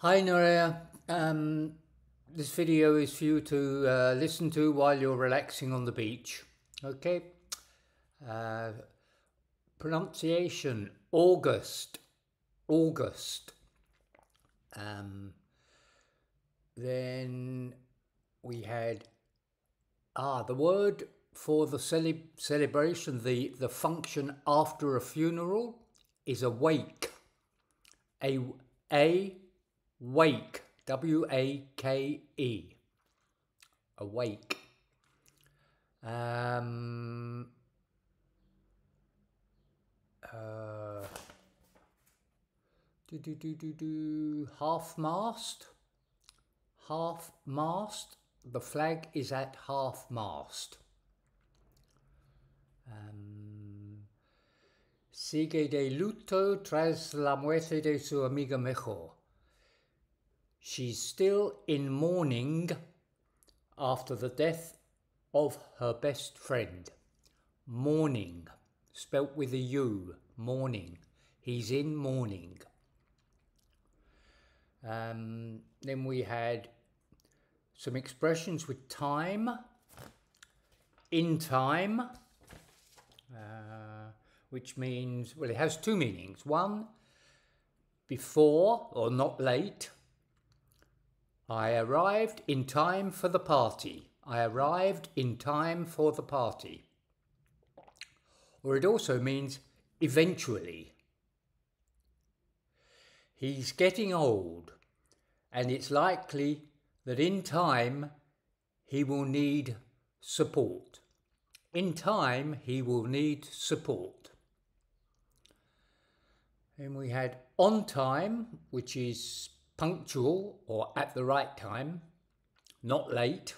Hi Nerea, um, this video is for you to uh, listen to while you're relaxing on the beach. Okay, uh, pronunciation August, August. Um, then we had ah the word for the cele celebration, the the function after a funeral is a wake. A a Wake, W A K E. Awake. Um, uh, do, do, do, do, do, half mast. Half mast. The flag is at half mast. Um, sigue de luto tras la muerte de su amiga mejor. She's still in mourning after the death of her best friend. Mourning, spelt with a U, mourning. He's in mourning. Um, then we had some expressions with time, in time, uh, which means, well, it has two meanings. One, before or not late, I arrived in time for the party. I arrived in time for the party. Or it also means eventually. He's getting old, and it's likely that in time he will need support. In time he will need support. And we had on time, which is punctual or at the right time, not late.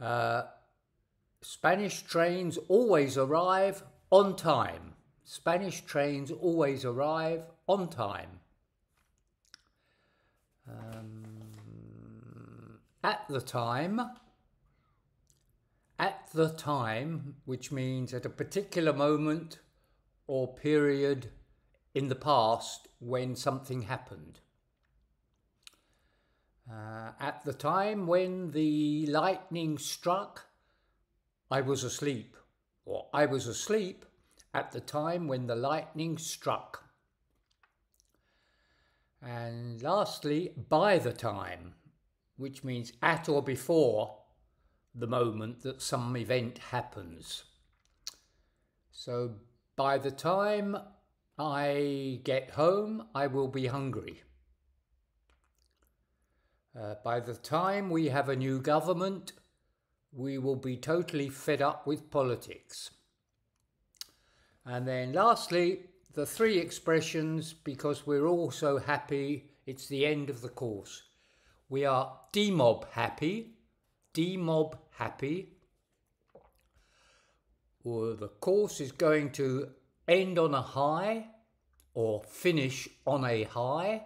Uh, Spanish trains always arrive on time. Spanish trains always arrive on time. Um, at the time, at the time, which means at a particular moment or period in the past when something happened. Uh, at the time when the lightning struck, I was asleep, or I was asleep at the time when the lightning struck. And lastly, by the time, which means at or before the moment that some event happens. So by the time I get home, I will be hungry. Uh, by the time we have a new government, we will be totally fed up with politics. And then lastly, the three expressions, because we're all so happy, it's the end of the course. We are demob happy, demob happy, or the course is going to end on a high or finish on a high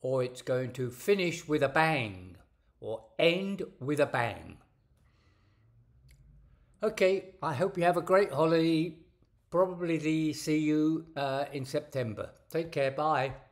or it's going to finish with a bang or end with a bang. Okay, I hope you have a great holiday. Probably see you uh, in September. Take care. Bye.